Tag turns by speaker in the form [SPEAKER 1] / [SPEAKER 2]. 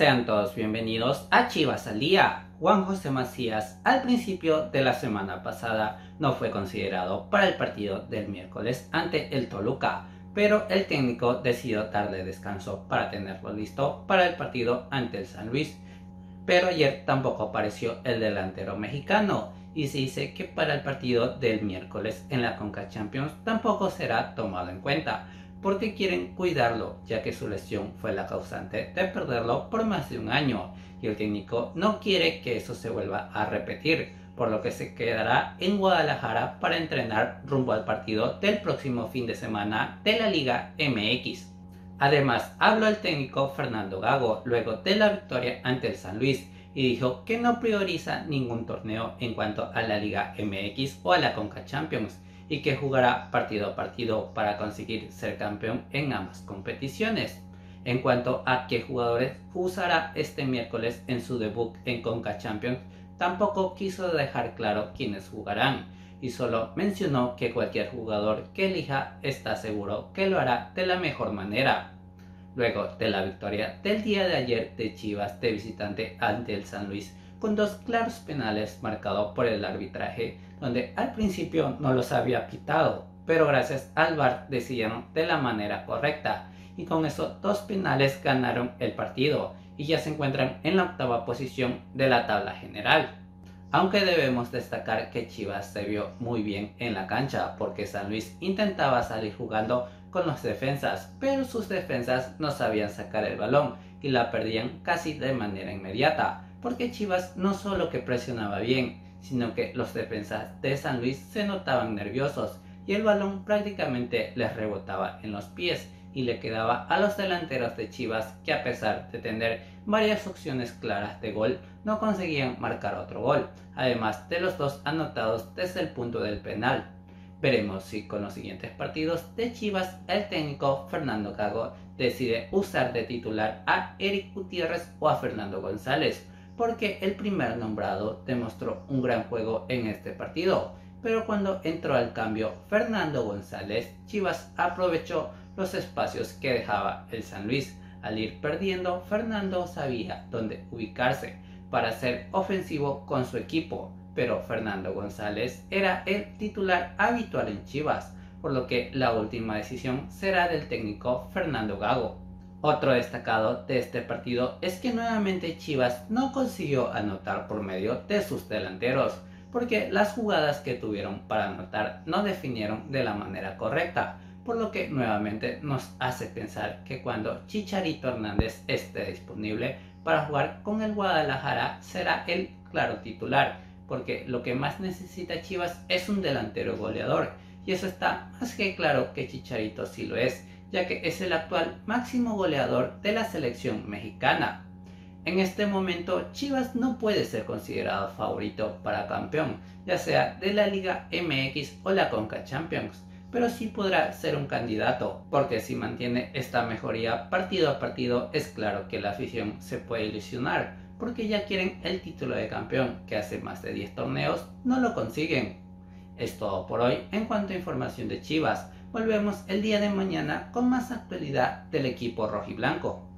[SPEAKER 1] Sean todos bienvenidos a Chivas al Día. Juan José Macías al principio de la semana pasada no fue considerado para el partido del miércoles ante el Toluca, pero el técnico decidió darle descanso para tenerlo listo para el partido ante el San Luis. Pero ayer tampoco apareció el delantero mexicano y se dice que para el partido del miércoles en la Conca Champions tampoco será tomado en cuenta porque quieren cuidarlo, ya que su lesión fue la causante de perderlo por más de un año y el técnico no quiere que eso se vuelva a repetir, por lo que se quedará en Guadalajara para entrenar rumbo al partido del próximo fin de semana de la Liga MX. Además, habló el técnico Fernando Gago luego de la victoria ante el San Luis y dijo que no prioriza ningún torneo en cuanto a la Liga MX o a la Conca Champions y que jugará partido a partido para conseguir ser campeón en ambas competiciones. En cuanto a qué jugadores usará este miércoles en su debut en Conca Champions, tampoco quiso dejar claro quiénes jugarán y solo mencionó que cualquier jugador que elija está seguro que lo hará de la mejor manera. Luego de la victoria del día de ayer de Chivas de visitante ante el San Luis, con dos claros penales marcados por el arbitraje, donde al principio no los había pitado, pero gracias al VAR decidieron de la manera correcta, y con eso dos penales ganaron el partido y ya se encuentran en la octava posición de la tabla general. Aunque debemos destacar que Chivas se vio muy bien en la cancha porque San Luis intentaba salir jugando con los defensas, pero sus defensas no sabían sacar el balón y la perdían casi de manera inmediata porque Chivas no solo que presionaba bien, sino que los defensas de San Luis se notaban nerviosos y el balón prácticamente les rebotaba en los pies y le quedaba a los delanteros de Chivas que a pesar de tener varias opciones claras de gol no conseguían marcar otro gol, además de los dos anotados desde el punto del penal. Veremos si con los siguientes partidos de Chivas el técnico Fernando Cago decide usar de titular a Eric Gutiérrez o a Fernando González porque el primer nombrado demostró un gran juego en este partido, pero cuando entró al cambio Fernando González, Chivas aprovechó los espacios que dejaba el San Luis. Al ir perdiendo, Fernando sabía dónde ubicarse para ser ofensivo con su equipo, pero Fernando González era el titular habitual en Chivas, por lo que la última decisión será del técnico Fernando Gago. Otro destacado de este partido es que nuevamente Chivas no consiguió anotar por medio de sus delanteros, porque las jugadas que tuvieron para anotar no definieron de la manera correcta, por lo que nuevamente nos hace pensar que cuando Chicharito Hernández esté disponible para jugar con el Guadalajara será el claro titular, porque lo que más necesita Chivas es un delantero goleador, y eso está más que claro que Chicharito sí lo es, ya que es el actual máximo goleador de la selección mexicana. En este momento Chivas no puede ser considerado favorito para campeón, ya sea de la Liga MX o la Conca Champions, pero sí podrá ser un candidato, porque si mantiene esta mejoría partido a partido es claro que la afición se puede ilusionar, porque ya quieren el título de campeón, que hace más de 10 torneos no lo consiguen. Es todo por hoy en cuanto a información de Chivas. Volvemos el día de mañana con más actualidad del equipo rojiblanco.